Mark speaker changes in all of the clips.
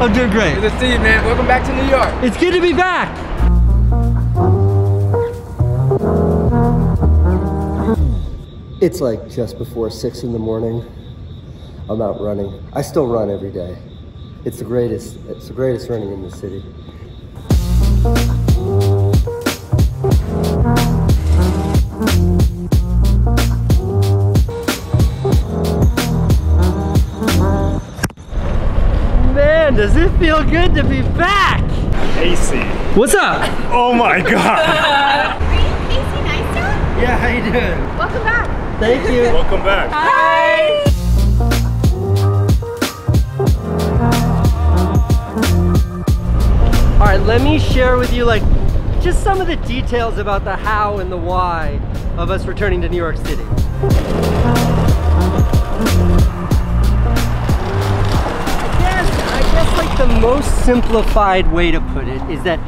Speaker 1: I'm doing great.
Speaker 2: Good to see you, man. Welcome back to New York.
Speaker 1: It's good to be back. It's like just before six in the morning. I'm out running. I still run every day. It's the greatest. It's the greatest running in the city. Does it feel good to be back?
Speaker 3: AC.
Speaker 1: What's up?
Speaker 3: Oh my god.
Speaker 4: Casey Neistat?
Speaker 1: Yeah, how you doing?
Speaker 4: Welcome back.
Speaker 1: Thank you.
Speaker 3: Welcome back.
Speaker 4: Hi.
Speaker 1: All right, let me share with you like just some of the details about the how and the why of us returning to New York City. Like the most simplified way to put it is that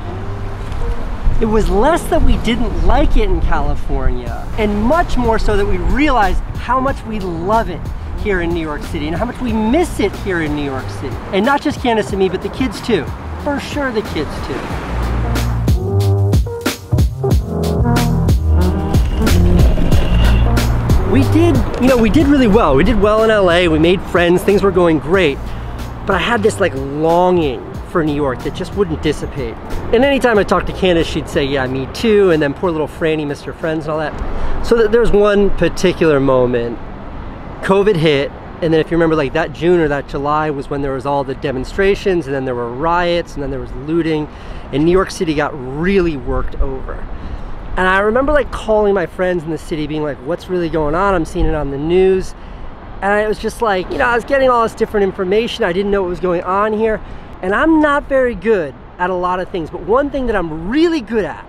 Speaker 1: it was less that we didn't like it in California and much more so that we realized how much we love it here in New York City and how much we miss it here in New York City. And not just Candace and me, but the kids too. For sure the kids too. We did, you know, we did really well. We did well in LA, we made friends, things were going great. But I had this like longing for New York that just wouldn't dissipate. And anytime I talked to Candace, she'd say, yeah, me too. And then poor little Franny missed her friends and all that. So there's one particular moment, COVID hit, and then if you remember like that June or that July was when there was all the demonstrations and then there were riots and then there was looting and New York City got really worked over. And I remember like calling my friends in the city being like, what's really going on? I'm seeing it on the news. And it was just like, you know, I was getting all this different information. I didn't know what was going on here. And I'm not very good at a lot of things, but one thing that I'm really good at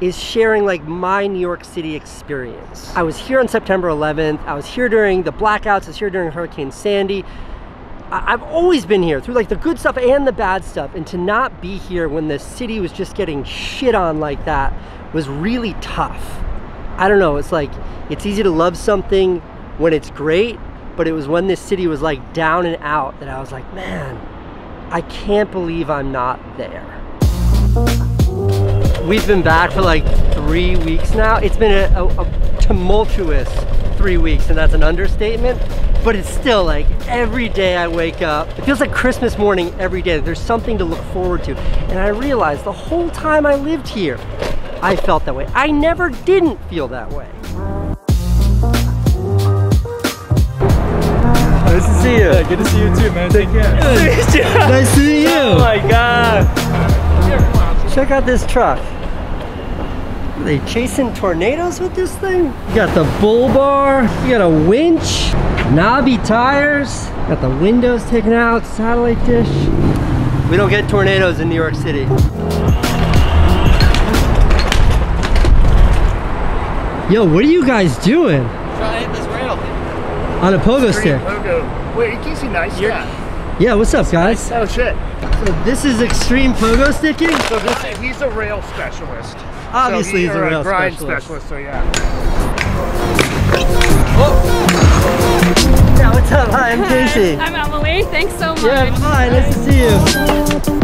Speaker 1: is sharing like my New York City experience. I was here on September 11th. I was here during the blackouts. I was here during Hurricane Sandy. I- I've always been here through like the good stuff and the bad stuff. And to not be here when the city was just getting shit on like that was really tough. I don't know. It's like, it's easy to love something when it's great, but it was when this city was like down and out that I was like, man, I can't believe I'm not there. We've been back for like three weeks now. It's been a, a, a, tumultuous three weeks, and that's an understatement. But it's still like every day I wake up, it feels like Christmas morning every day. There's something to look forward to. And I realized the whole time I lived here, I felt that way. I never didn't feel that way. Nice to see you.
Speaker 3: Yeah, good to see you too, man. Take care.
Speaker 1: Nice to see you.
Speaker 3: Oh my god.
Speaker 1: Check out this truck. Are they chasing tornadoes with this thing? You got the bull bar, you got a winch, knobby tires, got the windows taken out, satellite dish. We don't get tornadoes in New York City. Yo, what are you guys doing?
Speaker 2: Trying to hit this rail.
Speaker 1: On a pogo stick.
Speaker 5: Logo. Wait, Casey Nice? Yeah.
Speaker 1: Yeah, what's up guys?
Speaker 5: Oh shit.
Speaker 1: So this is extreme pogo sticking?
Speaker 5: So this he's a rail specialist.
Speaker 1: Obviously
Speaker 5: so he,
Speaker 1: he's a
Speaker 5: or
Speaker 1: rail
Speaker 5: grind
Speaker 1: specialist.
Speaker 5: So yeah. Oh.
Speaker 1: Yeah, what's up? Hi, I'm Casey.
Speaker 4: I'm Emily. Thanks so much.
Speaker 1: Yeah, hi, nice to see you.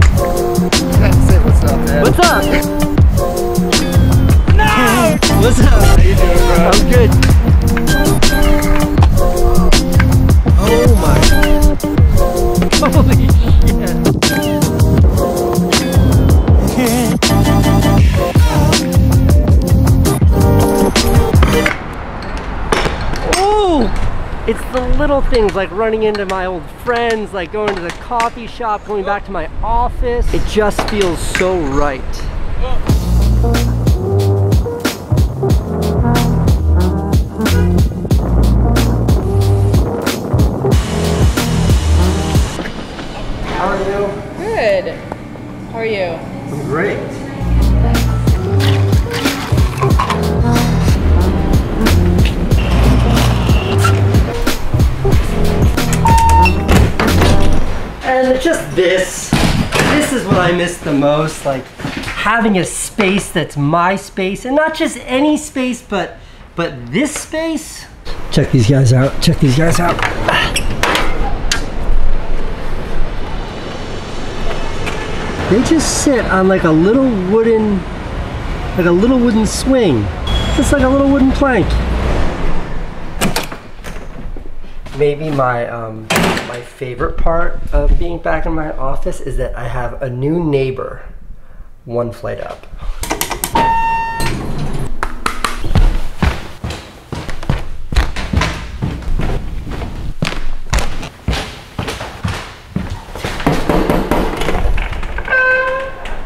Speaker 1: Little things like running into my old friends, like going to the coffee shop, going back to my office. It just feels so right. How are you?
Speaker 4: Good. How are you?
Speaker 1: I'm great. This, this is what I miss the most, like having a space that's my space and not just any space, but but this space. Check these guys out. Check these guys out. They just sit on like a little wooden, like a little wooden swing. Just like a little wooden plank. Maybe my um, my favorite part of being back in my office is that I have a new neighbor, one flight up.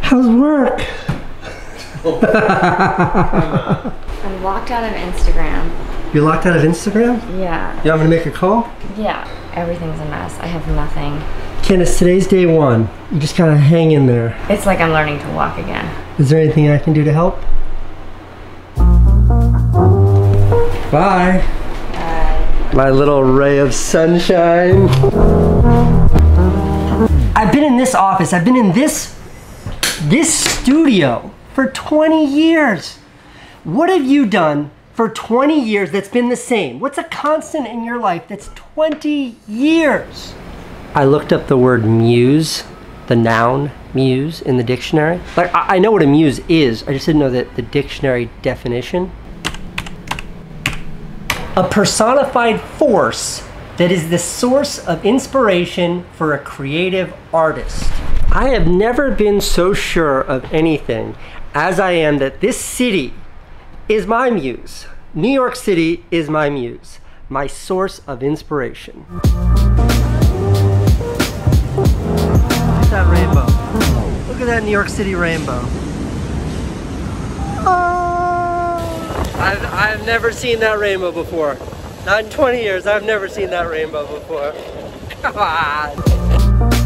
Speaker 1: How's work?
Speaker 6: I'm locked out of Instagram.
Speaker 1: You're locked out of Instagram?
Speaker 6: Yeah,
Speaker 1: You want me to make a call?
Speaker 6: yeah. Everything's a mess. I have nothing.
Speaker 1: Candace, today's day one. You just kind of hang in there.
Speaker 6: It's like I'm learning to walk again.
Speaker 1: Is there anything I can do to help? Bye. Bye. My little ray of sunshine. I've been in this office, I've been in this this studio for 20 years. What have you done for 20 years that's been the same? What's a constant in your life that's 20 years? I looked up the word muse, the noun muse in the dictionary. Like, I I know what a muse is, I just didn't know that the dictionary definition. A personified force that is the source of inspiration for a creative artist. I have never been so sure of anything as I am that this city is my muse. New York City is my muse, my source of inspiration. Look at that rainbow. Look at that New York City rainbow. Oh. I've, I've never seen that rainbow before. Not in 20 years, I've never seen that rainbow before. Come on.